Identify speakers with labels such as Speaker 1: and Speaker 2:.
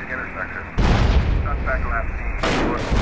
Speaker 1: to intersection. Suspect left seen.